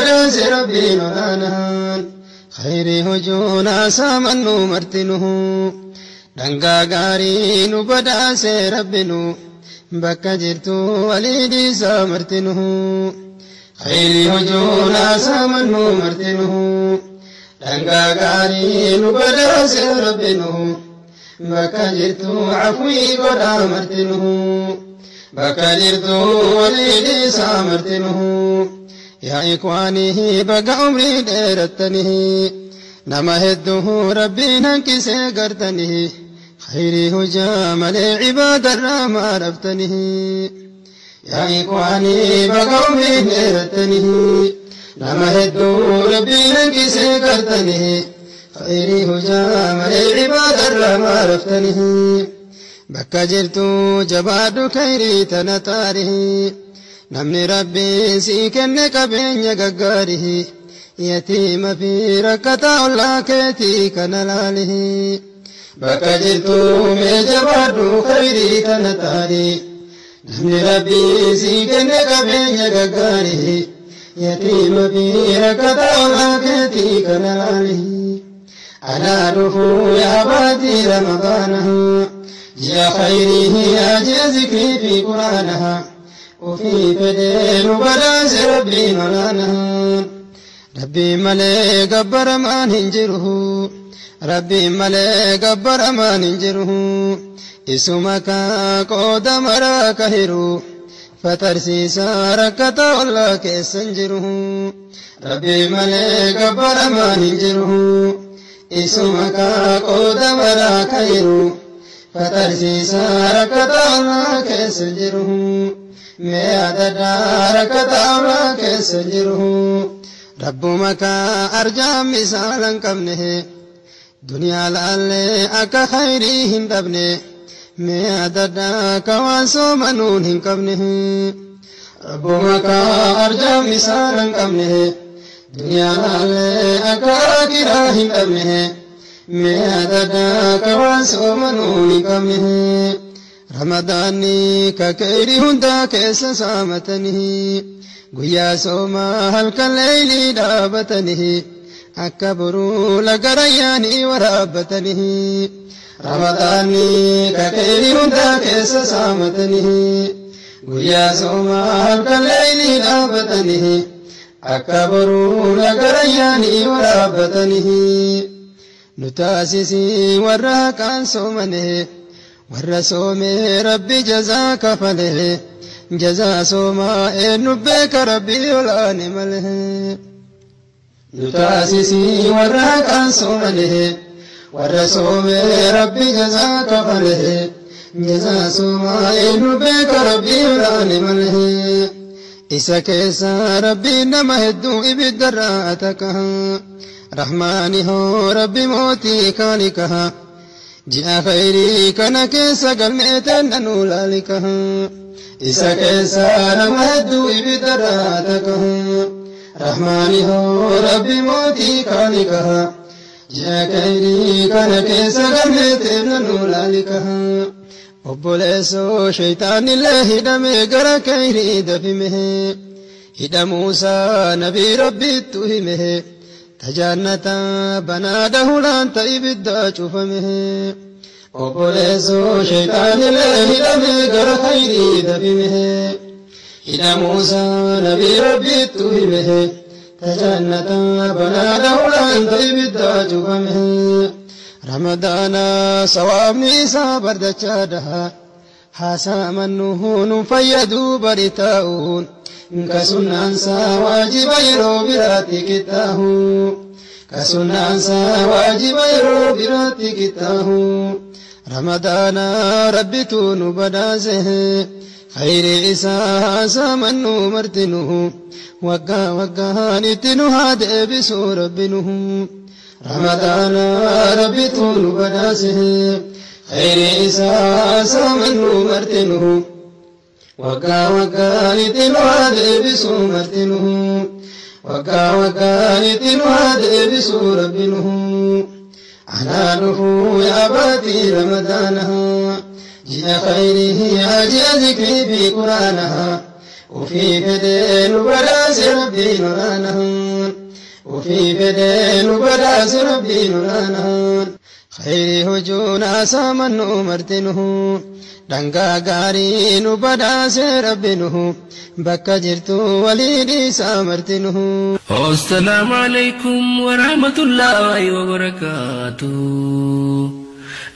بداس ربي نولانان خيري هجونا سامنو مرتنه دنگا غاري نو بداس ربنو بكا جرتو وليدي سامرتنه خيري هجونا سامنو مرتنه دنگا غاري نو بداس ربنو بكا جرتو عفوي قد مرتنه. بكا جرتو وليدي سامرتنه يا إخواني بقى عمري ديرتني نما هدوه ربي ننكسي قرتني خيري هجا ملي عباد الرحمة عرفتني يا إخواني بقى عمري ديرتني نما هدوه ربي ننكسي قرتني خيري هجا ملي عباد الرحمة عرفتني بكا جرتو جباد خيري تنتاره ollaa keetii kana laalihi bakka jirtu mee jabaadhu khayrii kana taali namni rabbiin sii kenne qabeenya gaggaarihi yatiima fi rakkataa ollaa keetii kana laalihi alaa dhufuu yaa baatii ramadaanaha ji'a khayrihi yaa ji'a zikrii fi quraanaha وفي فدين وبلاس ربي ملانا ربي ملي قبر ما ننجره ربي ملي قبر ما ننجره اسمك قود مراك هيرو فترسيسا ركتا الله كيسنجره. ربي ملي قبر ما ننجره اسمك قود مراك هيرو فترسيسا ركتا الله كيسنجره. मैं अदना रकदावा कैसे जिरहू रब्बुमा मका अर्जा मिसालन कमने है दुनिया लाले अक खैरी हिंदबने मैं अदना कवासो मनून हिंकमने है रब्बुमा का अर्जा मिसालन कमने है दुनिया लाले अक किरा हिंदबने है मैं अदना कवासो मनून हिंकमने है keessa saamatanii guyyaa soomaa halkan leeylii dhaabatanii akka boruu lagarayyaanii waraabbatanii ramadaanni kakeyri hundaa keessa saamatanii guyyaa soomaa halkan leeylii dhaabatanii akka boruu lagarayyaanii waraabbatanii nu taasisii warra haqaan soomanee ورسومي ربي جزاك فله جزا سوما نبيك ربي والآنم له. يتاسسي وراك انصوم له ورسومي ربي جزاك فله جزا سوما نبيك ربي والآنم له. إسا كيسا ربي نمه الدوئي بالدراتك رحماني هو ربي موتي كالكها. Ji'a khayrii kana keessa galmeeteen nanuu laalikaha isa keessa nama hedduu ibiddarraa taka rahmaani hoo rabbi mootii kaalikaha ji'a khayrii kana keessa galmeeteen nanuu laalikaha obboleessoo shaytaanillee hidhamee gara khayrii dafime hidhamuusaa nabii rabbiittu hime tajaannata banaada hulaan ta ibiddaa cufame obboleessoo shaytaanilee hidhame gara khayrii dafime hidhamuusaa nabii rabbiittu hime tajaannata banaada hulaan ta ibiddaa cufame ramadaana sawaabni isaa bardachaadha haasamannuhu nun fayyaduu bari taa'uun كسنانسا واجب يرو براتي كتاه كسنانسا واجب يرو براتي كتاه رمضان ربي تون بدازه خير إساء سامنو مرتنه. وقا وقا نتنو هاد بسو ربنه. رمضان ربي تون سامنو مرتنه waggaanitti nu haa deebisuu martinuhu waggaa waggaanitti nu haa deebisuu rabbinuhu anaa dhufuu yaa baatii ramadaanaha ji'a khayrihi yaa ji'a zikrii fi quraanaha وفي فدين وبلاس ربي نورانهن وفي فدين وبلاس ربي نورانهن خير هجونا سامن مرتنه دنگا غاري نبداس ربنه بكا جرتو وليدي سامرتنه السلام عليكم ورحمة الله وبركاته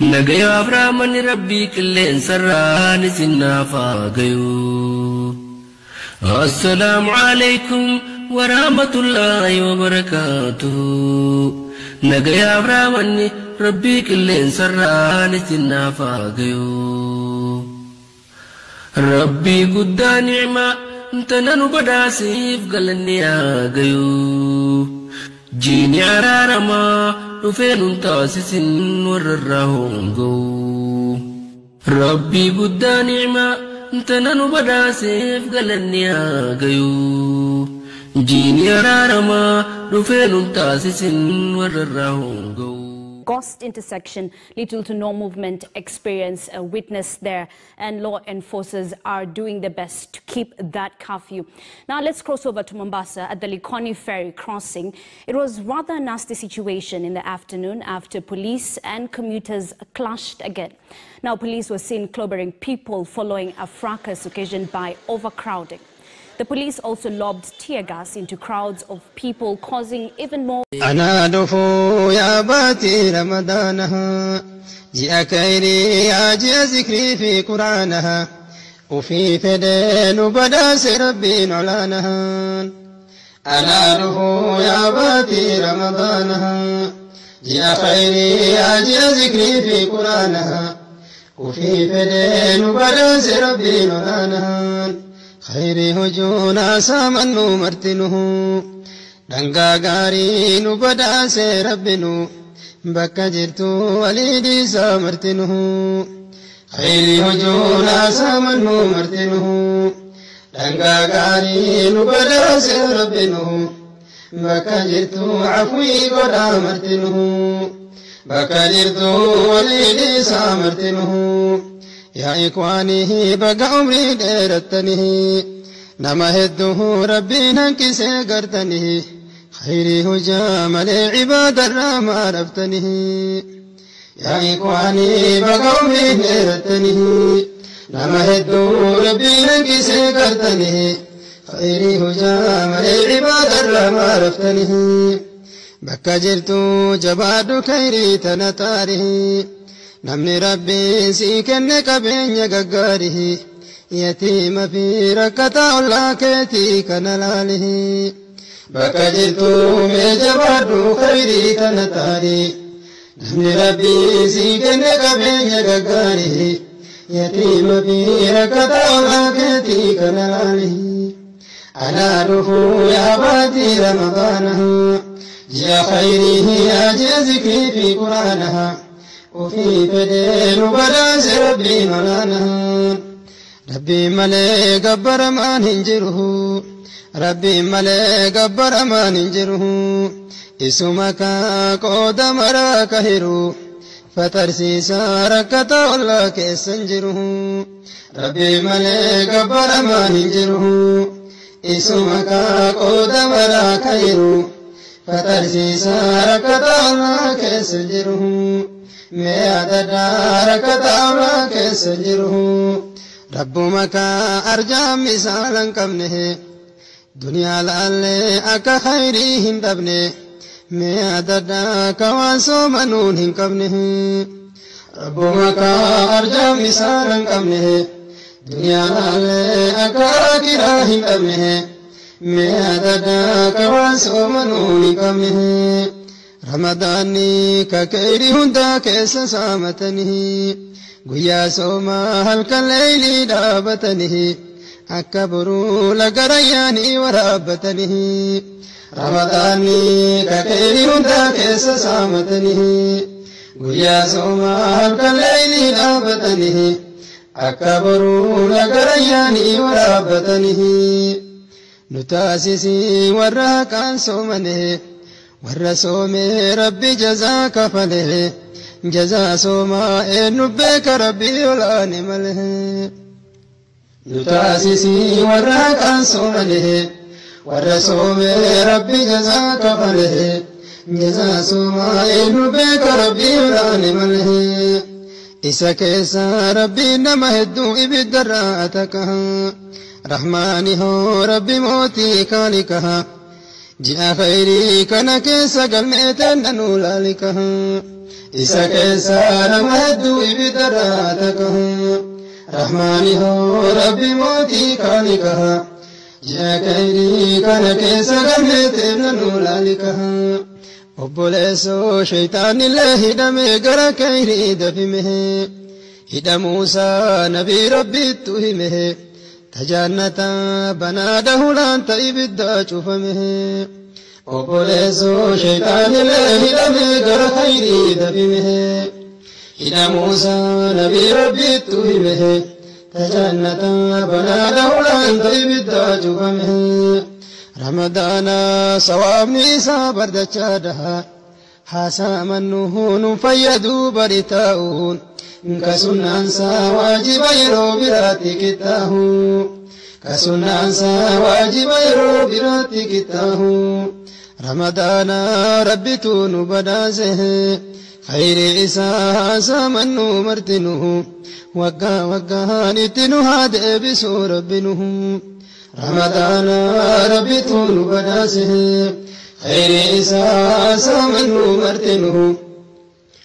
نجايا أبرامن ربي كلين سران سنافا جيو السلام عليكم ورحمة الله وبركاته ربي كلين سران سنافا جيو ربي قد نعمة انتنا بداسيف قلني يا جيو جيني عرارما رفين تاسس وررهم جو ربي قد نعمة انتنا بداسيف قلني يا جيو جيني عرارما رفين تاسس وررهم جو Ghost intersection, little to no movement experience uh, witnessed there, and law enforcers are doing their best to keep that curfew. Now let's cross over to Mombasa at the Likoni ferry crossing. It was rather a nasty situation in the afternoon after police and commuters clashed again. Now police were seen clobbering people following a fracas occasioned by overcrowding. The police also lobbed tear gas into crowds of people, causing even more. أنا دفو يا باتي رمضانها جاء كيري يا جاء ذكري في قرآنها وفي فدين وبداس ربي نعلانها أنا دفو يا باتي رمضانها جاء خيري يا جاء ذكري في قرآنها وفي فدين وبداس ربي نعلانها خيري هجونا سامن مرتنه badhaase rabbinu bakka jirtu waliidhi isaa martinuhu khayrii hojuunaa saamannu martinuhu dhangaa gaarii nu badhaase rabbinu bakka jirtu cafwii godhaa martinuhu bakka jirtu waliidhi isaa martinuhu umrii dheerattanihi nama hedduu rabbiin hanqisee gartanihi khayrii hojaa malee cibaadarraa maa dhaftanihi yaa ikwaanii baga umrii dheerattanihi nama hedduu rabbiin hanqisee gartanihi khayrii hojaa malee cibaadarraa maa dhaftanihi bakka jirtu jabaadhu khayrii tana taarihi fi rakkataa ollaa keetii kana laalihi bakka jirtu mee jabaadhu khayrii tana taari namni rabbii sii kenne qabeenya gaggaarihi yatiima fi rakkataa ollaa keetii kana laalihi alaa dhufuu yaa baatii ramadaanaha ji'a khayrihi yaa ji'a zikrii fi quraanaha ofii fedhee nu badhaase rabbiin olaanaha rabbiin malee gabbaramaan hin jiru rabbiin malee gabbaramaan hin jiru isuma kaa qooda maraa ka hiru fatarsiisaa rakkata ollaa keessa hin jiru rabbiin malee gabbaramaan hin jiru isuma kaa qooda maraa ka hiru fatarsiisaa rakkata ollaa keessa hin jiru mee adaddaa rakkata ollaa keessa hin jiru rabbuma kaa arjaam misaala hin qabne duniyaa laallee akka khayrii hin dhabne mee adaddaa ka waan soomanuun hin qabne rabbuma kaa arjaam soomaa halkan leeylii dhaabatanii akka boruu laga rayyaanii waraabbatanii ramadaanni ka khayrii hundaa keessa saamatanii guyyaa soomaa halkan leeylii dhaabatanii akka boruu laga rayyaanii waraabbatanii nu taasisii warra haqaan soomanee rabbi jazaa kafalee jazaa soomaa eenyu beeka rabbii olaane malee نتاسسي وراك أنصومنه ورسومي ربي جزاك فله جزا سوما إنو بك ربي ولاني مله إسا كيسا ربي نما هدو إبد راتك رحماني هو ربي موتي كالكها. جاء خيري كان كيسا قلميتن نولالكها إسا كيسا نما هدو إبد راتك رحماني هو ربي موتي كالكها جاء خيري كان كيسا قلميتن نولالكها obboleessoo shaytaanillee hidhamee gara kayrii dafime hidha muusaa nabii rabbittu hime tajaannata banaadha hulaanta ibidda cufame obboleessoo shaytaanillee hidhamee gara kayrii dafime hidha muusaa nabii rabbittu hime tajaannata banaadha hulaanta ibidda cufame ramadaana sawaabni isaa bardachaadha haasamannuhu حسام النهون فيدوب رتاؤون كسن أنسى واجب يرو براتي كتاه كسن أنسى واجب يرو براتي كتاه رمضان ربي تون بنازه. خير عسى حسام النهون تنه وقا وقا نتنها دبس ربنه رمضان ربي تون بنازه. خير إساء سامن مرتنه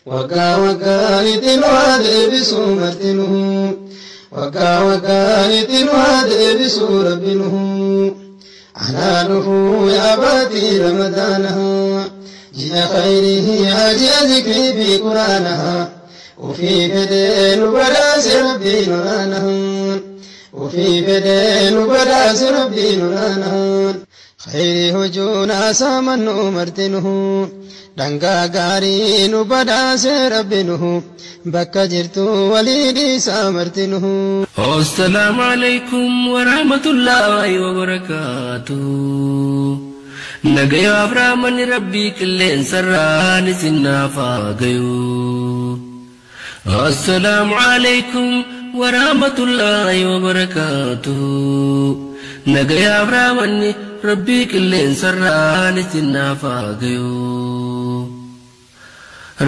وقا وقا نتن هذا بسو مرتنه وقا وقا نتن يا باتي رمضانها جاء خيره أجي في قرآنها وفي فدين بداس ربي نورانها وفي بدين بداس ربي نورانان خير هجونا سامن مرتنه. دنگا غاري نو بداس ربنه. بكا جرتو وليدي سامرتنه السلام عليكم ورحمة الله وبركاته نگيو أبرامن ربي كلين سران سنافا گيو السلام عليكم ورحمة الله وبركاته rabbii qilleensarraa nitin naafaa gayo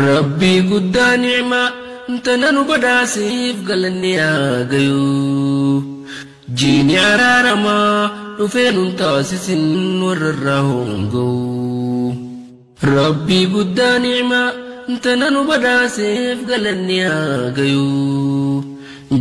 rabbii guddaa ni'ima tana nu godhaasiif galanni haa gayo jiini araaramaa dhufee nun taasisin warrarraa hoongoo rabbii guddaa ni'ima tana nu badhaasiif galanni haa gayo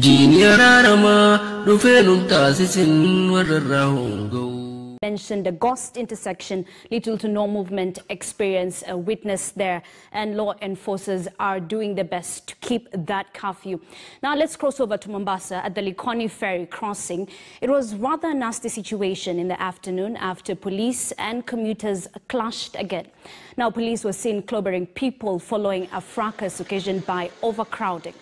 jiini araaramaa dhufee nun taasisin warrarraa hoongoo mentioned the Ghost intersection, little to no movement experience a witness there, and law enforcers are doing their best to keep that curfew. Now let's cross over to Mombasa at the Likoni ferry crossing. It was rather a nasty situation in the afternoon after police and commuters clashed again. Now police were seen clobbering people following a fracas occasioned by overcrowding.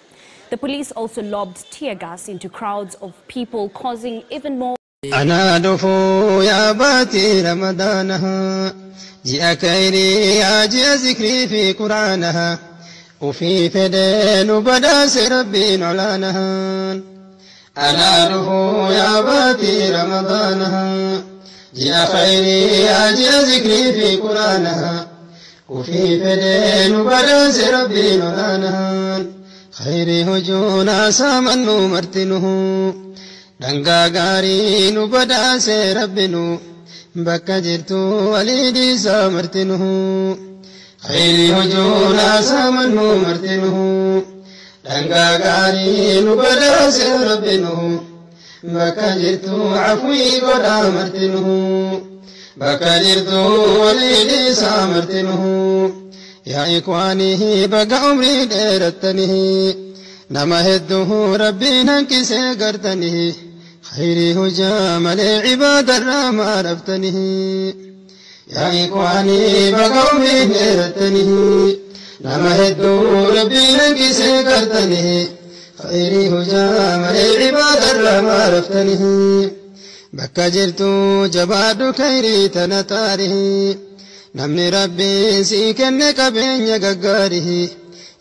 The police also lobbed tear gas into crowds of people, causing even more أنا دفو يا باتي رمضانها جاء كيري جاء ذكري في قرآنها وفي فدين وبداس ربي أنا دفو يا باتي رمضانها جاء خيري جاء ذكري في قرآنها وفي فدين وبداس ربي نعلانها خيري هجونا سامن مرتنه rabbinu bakka jirtu walii dhiisaa martinuhu khayrii hojoonaa saamannu martinuhu dhangaa gaarii nu badhaase rabbinu bakka jirtu afwii godhaa martinuhu bakka jirtu walii dhiisaa martinuhu yaa ikwaanii baga umrii dheerattanii nama hedduu rabbiin hanqisee gartanii خيري هجا ملي عباد الرحمة رفتنه يا إخواني بقومي نيرتنه نما هدو ربي ننكي سيكرتنه خيري هجا ملي عباد الرحمة رفتنه بكا جرتو جبادو خيري تنتاره نمني ربي سيكن قبين يقاره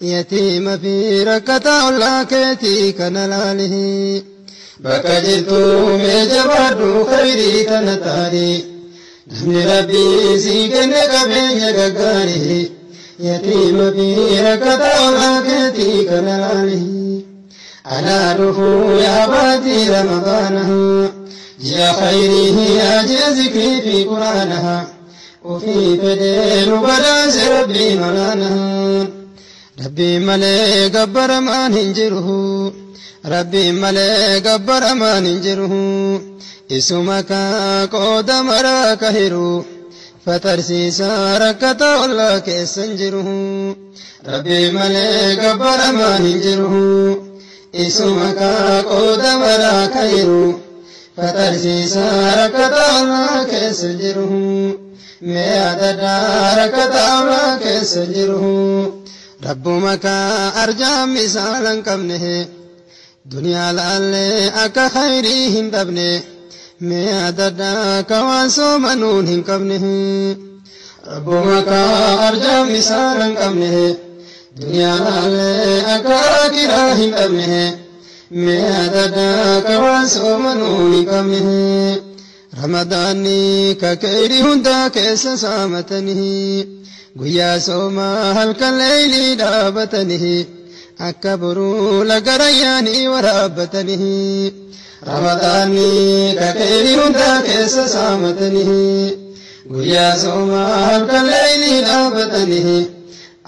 يتيم في ركتا الله كيتي كنلاله rabbii sii kenne qabeenya gaggaarii yatiima fi rakkata olaa keetii kana laali alaa dhufuu yaa baatii ramadaana ji'a khayrii yaa ji'a zikrii fi quraana ofii fedhee nu badhaase rabbii maraana rabbii malee gabbaramaan hin jiru rabbii malee gabbaramaan hin jiru isuma kaa qooda maraa kahiru fatarsiisa rakkata ollaa keessa hin jiru rabbii malee gabbaramaan hin jiru isuma kaa qooda maraa kahiru fatarsiisa rakkata ollaa keessa hin jiru mee adaddaa rakkata ollaa keessa hin jiru rabbuma kaa arjaam misaala hin qabne duniyaa laallee akka khayrii hin dhabne mee adaddaa ka waan soomanuun hin qabne rabbuma kaa arjaam misaala hin qabne duniyaa laallee akka akiraa hin dhabne mee adaddaa ka waan soomanuun hin qabne ramadaanni ka khayrii hundaa keessa saamatanii guyyaa soomaa halkan leeylii dhaabatanii ramadaanni ka khayrii hundaa keessa saamatanii guyyaa soomaa halkan leeylii dhaabatanii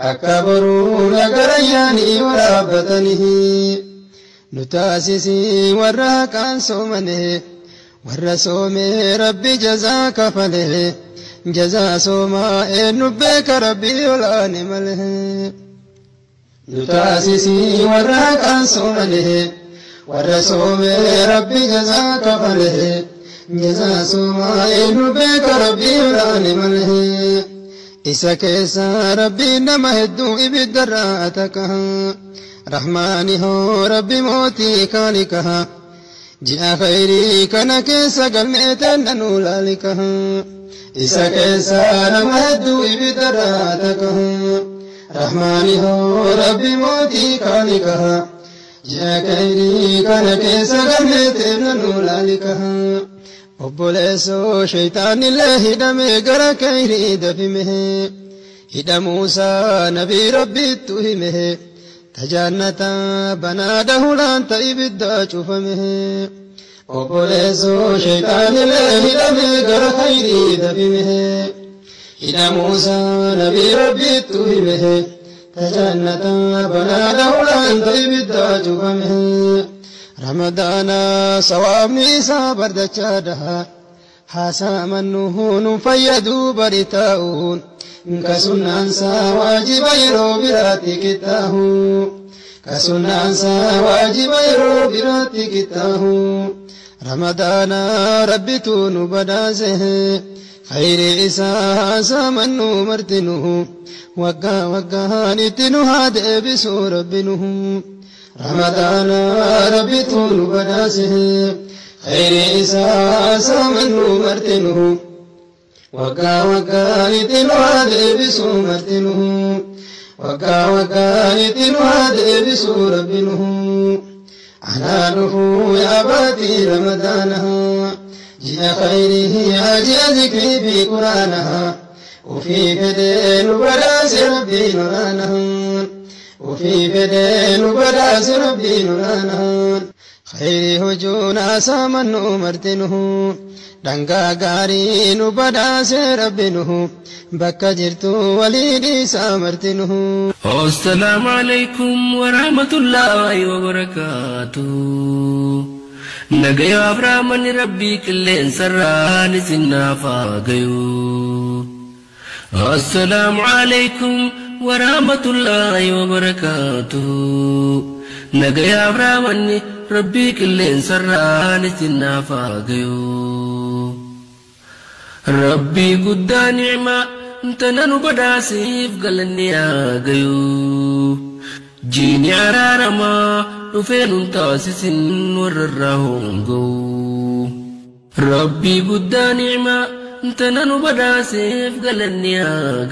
akka boruu lagarayyaanii waraabbatanii nu taasisii warra haqaan soomane warra soomee rabbi jazaa kafalee جزا سوما نبيك ربي ولا مله نتاسسي وراك عن سومنه والرسوم ربي جزاك فله جزا سوما نبيك ربي ولا مله إسا كيسا ربي نما هدو إبدراتك رحماني هو ربي موتي كالكها. جاء خيري كان كيسا قلميتن نولالكها. isa keessa nama hedduu ibiddarraa takaha rahmaani hoo rabbi mootii kaalikaha ji'a kayrii kana keessa galmeeteef nanuu laalikaha obboleessoo shaytaanillee hidhame gara kayrii dafime hidhamuusaa nabii rabbiittu hime tajaannata banaada hulaanta ibiddaa cufame obboleessoo shaytaanilee hidhame gara khayrii dafime hidhamuusaa nabii rabbiittu hime tajannata banaada hulaanta ibiddaa cufame ramadaana sawaabni isaa bardachaadha haasamannuhu nun fayyaduu bari taa'uun ka sunnaansaa waajiba yeroo biraatti qixxaahu ka sunnaansaa waajiba yeroo biraatti qixxaahu رمضان ربي تونو بدازه. خير عسا سامنو مرتنه. وقا وقا نتنو هاد ابسو ربنه. رمضان ربي تونو بدازه. خير عسا سامنو مرتنه. وقا وقا نتنو هاد ابسو مرتنه. وقا وقا نتنو هاد ابسو ربنه. أناله يا باتي رمضانها جاء خيره ذكري في قرآنها وفي فدين بداس ربي نورانها وفي فدين بداس ربي نورانها خير هجونا سامن مرتنه دنگا غاري نو بداس ربنه bakka jirtu waliin isaa martinuhu. Assalaamu alaikum wa rahmatullahi wa barakaatu. Nagayaaf raamanni rabbii qilleensarraan isin naaf haa gayu. Assalaamu alaikum wa rahmatullahi wa barakaatu. Nagayaaf raamanni rabbii qilleensarraan isin naaf haa gayu. Rabbii guddaa nicmaa tana nu badhaasiif galanni haa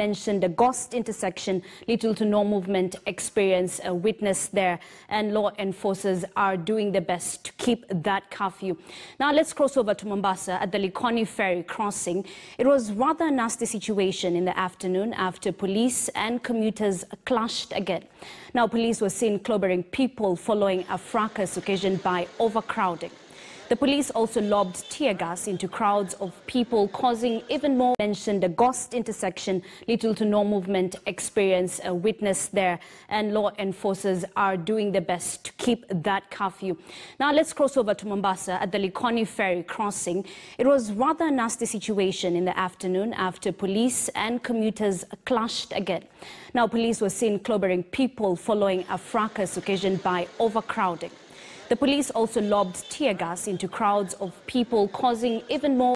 mentioned the Ghost intersection, little to no movement experience a witness there, and law enforcers are doing their best to keep that curfew. Now let's cross over to Mombasa at the Likoni ferry crossing. It was rather a nasty situation in the afternoon after police and commuters clashed again. Now police were seen clobbering people following a fracas occasioned by overcrowding. The police also lobbed tear gas into crowds of people, causing even more mentioned the Ghost intersection, little to no movement experience a witness there, and law enforcers are doing their best to keep that curfew. Now let's cross over to Mombasa at the Likoni ferry crossing. It was rather a nasty situation in the afternoon after police and commuters clashed again. Now police were seen clobbering people following a fracas occasioned by overcrowding. The police also lobbed tear gas into crowds of people, causing even more